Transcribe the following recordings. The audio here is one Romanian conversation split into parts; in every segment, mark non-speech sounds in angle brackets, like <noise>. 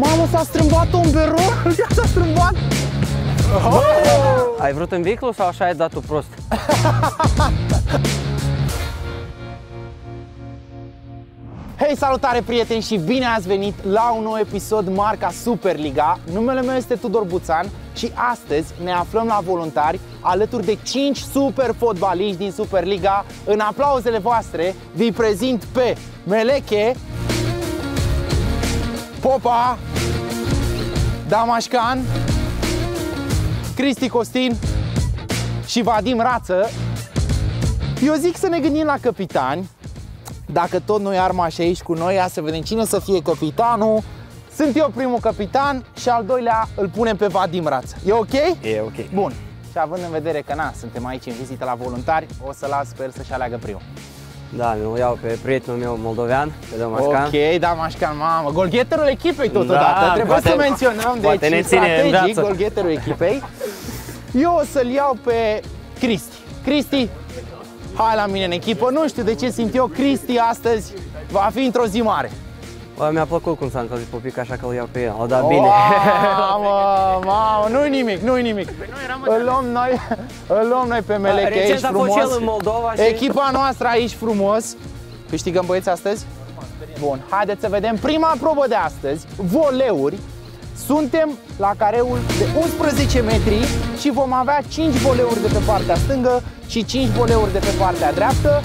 Mamă, s-a strâmbat tomberul! <laughs> Ia s-a strâmbat! Ai vrut în viclu sau așa ai dat tu prost? <laughs> Hei, salutare prieteni și bine ați venit la un nou episod marca Superliga. Numele meu este Tudor Buțan și astăzi ne aflăm la voluntari alături de 5 super fotbaliști din Superliga. În aplauzele voastre vi prezint pe Meleche, Popa, Damașcan, Cristi Costin și Vadim Rață. Eu zic să ne gândim la capitani, dacă tot nu e arma și aici cu noi, ia să vedem cine să fie capitanul. Sunt eu primul capitan și al doilea îl punem pe Vadim Rață. E ok? E ok. Bun. Și având în vedere că na, suntem aici în vizită la voluntari, o să las pe el să-și aleagă primul. Da, eu iau pe prietenul meu moldovean, pe Damașcan. Ok, da, Mașcan, mamă. Golgheterul echipei totodată. Da, Trebuie poate- să menționăm, poate ne deci ține în strategic, viață. golgheterul echipei. Eu o să-l iau pe Cristi. Cristi, hai la mine în echipă. Nu știu de ce simt eu, Cristi astăzi va fi într-o zi mare. Bă, mi-a plăcut cum s-a încălzit popic, așa că îl iau pe el. Au dat bine. Mamă, <laughs> mamă, nu-i nimic, nu-i nimic. Îl luăm noi, <laughs> îl luăm noi pe Meleche aici Recent a fost frumos. el în Moldova și... Echipa noastră aici frumos. Câștigăm băieți astăzi? Bun, haideți să vedem prima probă de astăzi, voleuri. Suntem la careul de 11 metri și vom avea 5 voleuri de pe partea stângă și 5 voleuri de pe partea dreaptă.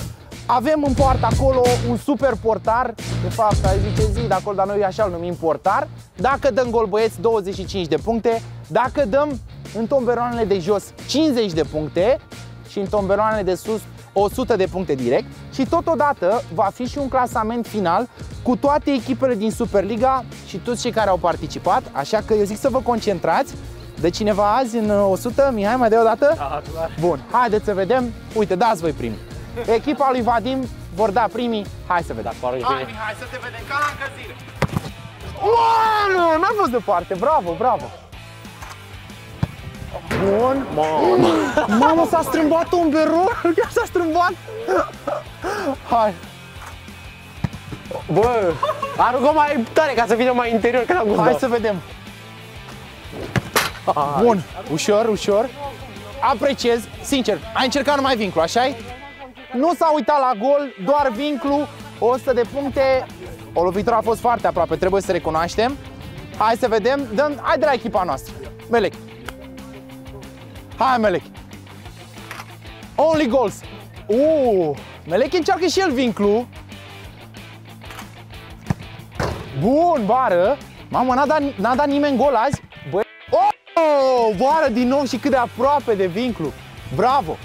Avem în poartă acolo un super portar, de fapt, ai zice zi, de acolo, dar noi așa îl numim portar. Dacă dăm gol băieți, 25 de puncte. Dacă dăm în tomberoanele de jos, 50 de puncte și în tomberoanele de sus 100 de puncte direct și totodată va fi și un clasament final cu toate echipele din Superliga și toți cei care au participat, așa că eu zic să vă concentrați. De cineva azi în 100? Mihai, mai de o dată? Da, clar. Bun, haideți să vedem. Uite, dați voi primii. Echipa lui Vadim vor da primii. Hai să vedem. Hai, Mihai, să te vedem ca la încălzire. Wow, n-a fost departe. Bravo, bravo. Bun. Mamă, s-a strâmbat un berou. Chiar s-a strâmbat. Hai. Bă, aruncă mai tare ca să vină mai interior că n-am Hai să vedem. Bun, ușor, ușor. Apreciez, sincer, ai încercat numai vinclu, așa -i? Nu s-a uitat la gol, doar vinclu, 100 de puncte. O lovitură a fost foarte aproape, trebuie să recunoaștem. Hai să vedem, dăm, hai de la echipa noastră. Melec. Hai, Melec. Only goals. Uh, Melec încearcă și el vinclu. Bun, bară. Mamă, n-a dat, n-a dat nimeni gol azi. Băi. Oh, bară din nou și cât de aproape de vinclu. Bravo.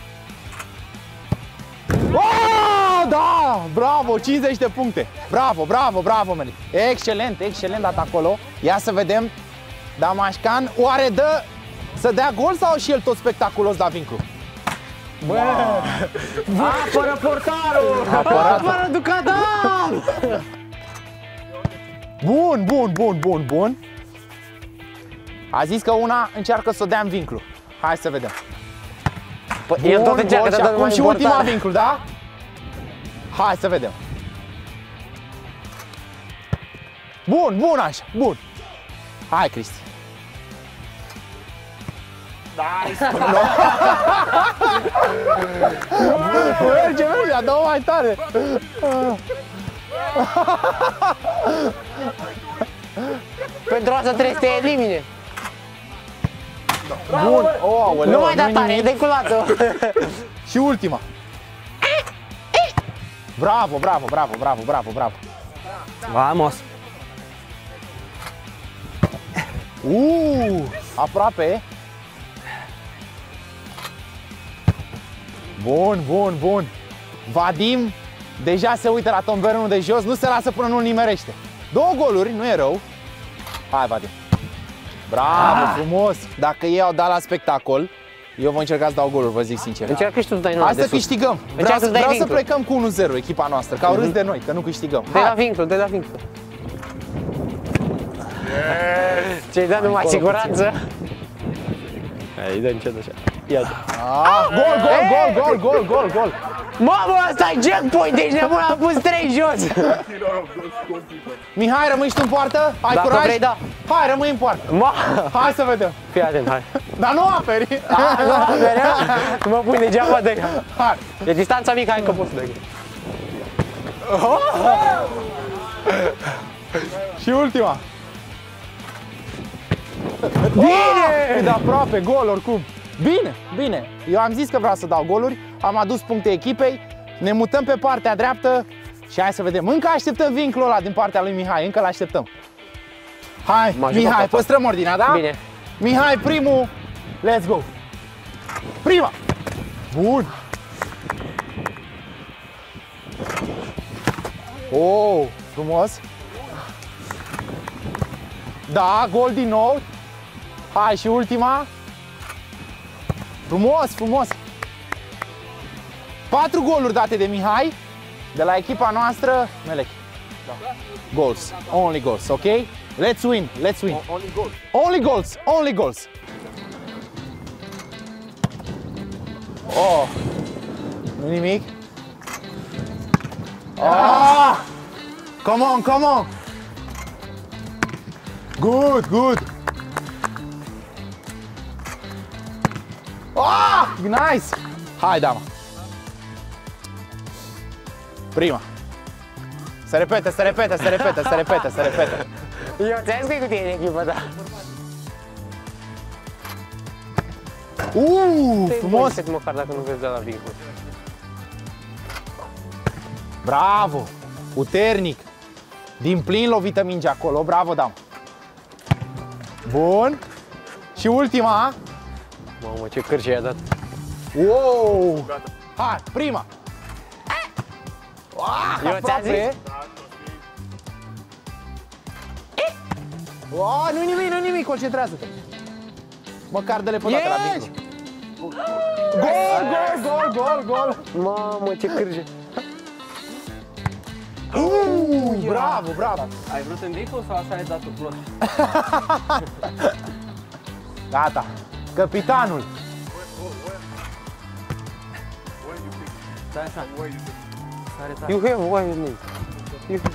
Oh, da, bravo, 50 de puncte. Bravo, bravo, bravo, Meli. Excelent, excelent dat acolo. Ia să vedem. Damașcan, oare dă să dea gol sau și el tot spectaculos la vinclu? Bă, Apără portarul! Apărat. Apără Ducadam! Bun, bun, bun, bun, bun. A zis că una încearcă să o dea în vinclu. Hai să vedem. Păi, el tot Bun, încearcă, bun, și dar acum mai și important. ultima vinclu, da? Hai să vedem. Bun, bun așa, bun. Hai, Cristi. Da, <laughs> merge, merge, dar dă mai tare. Pentru asta trebuie să te elimine. Bun. Oh, aoleu, Nu mai da nu-i tare, nimic. dă cu lațul. Și ultima. Bravo, bravo, bravo, bravo, bravo, bravo. Vamos! Uh, aproape. Bun, bun, bun. Vadim deja se uită la tomberonul de jos, nu se lasă până nu nimerește. Două goluri, nu e rău. Hai, Vadim. Bravo, frumos. Dacă ei au dat la spectacol, eu voi încerca să dau goluri, vă zic sincer. Încearcă și tu să dai numai Hai de să sus. câștigăm. Vreau, Încearcă să, să dai vreau să vincul. plecăm cu 1-0 echipa noastră, că au râs de noi, că nu câștigăm. Dă la Hai. vincul, dă la vincul. Ce-ai dat numai Încolo siguranță? Hai, dă încet așa. Iată. Ah, gol, gol, gol, gol, gol, gol, gol. Mamă, ăsta e jackpoint, deci nebun, am pus 3 jos. Mihai, rămâi și tu în poartă? Ai Dacă curaj? vrei, da. Hai, rămâi în poartă. Ma, Hai să vedem. fii atent, hai. Dar nu aperi. A, nu, mereu, mă pui degeaba de Hai. E distanța mică, hai că pot să dai. Și ultima. Bine! De aproape, gol oricum. Bine, bine. Eu am zis că vreau să dau goluri, am adus puncte echipei, ne mutăm pe partea dreaptă și hai să vedem. Încă așteptăm vincul ăla din partea lui Mihai, încă l-așteptăm. Hai, M-a jucat Mihai, asta. păstrăm ordinea, da? Bine. Mihai, primul, let's go. Prima. Bun. Oh, frumos. Da, gol din nou. Hai și ultima. Frumos, frumos. Patru goluri date de Mihai de la echipa noastră Melech. Da. Goals, only goals, ok? Let's win, let's win. Only goal. Only goals, only goals. Oh, nu nimic. Ah! Come on, come on. Good, good. Ah, nice. Hai, dama. Prima. Se repete, se repete, se repete, se repete, se repete. <laughs> Eu ți-am zis că e cu tine în echipă, da. Uh, frumos. Cât măcar dacă nu vezi de la vincul. Bravo! Puternic! Din plin lovită mingea acolo, bravo, dam. Bun. Și ultima. Mamă, ce cârce i-a dat. Wow! Hai, prima. Ah, Eu ți-am aproape. Oh, nu nimic, nu nimic, concentrează-te. Măcar dă-le pe dată la Yes! vincul. Gol, gol, gol, gol, gol. Mamă, ce cârce. Uh, bravo, bravo. Ai vrut în vincul sau așa ai dat-o plus? <laughs> Gata. Capitanul. Stai așa. Sare tare. You have one with me. You have...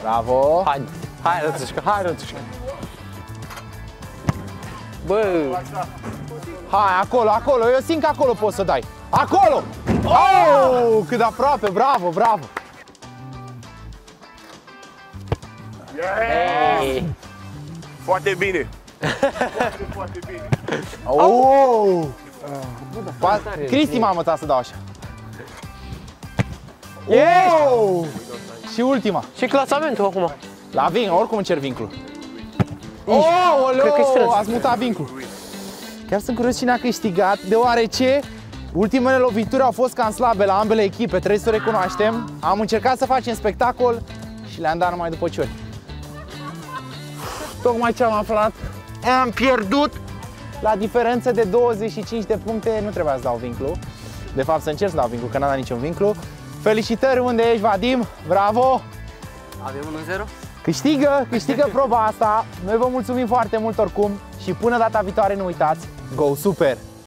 Bravo. Hai, hai rățușcă, hai rățușcă. Bă, Hai, acolo, acolo, eu simt că acolo poți să dai. Acolo! Oh, cât de aproape, bravo, bravo. hey. Foarte bine. Foarte, foarte bine. Oh! Pa- tare, Cristi m-a învățat să dau așa. Yes! Oh! Și ultima. Și clasamentul acum. La vin, oricum încerc vincul. Oh, Cred că e strâns. ați mutat vincul. Chiar sunt curios cine a câștigat, deoarece ultimele lovituri au fost cam slabe la ambele echipe, trebuie să o recunoaștem. Am încercat să facem spectacol și le-am dat numai după ciori. Tocmai ce am aflat, am pierdut la diferență de 25 de puncte, nu trebuia să dau vinclu. De fapt să încerc să dau vinclu, că n-am dat niciun vinclu. Felicitări, unde ești, Vadim? Bravo! Avem 1-0? Câștigă, câștigă proba asta. Noi vă mulțumim foarte mult oricum și până data viitoare nu uitați, go super!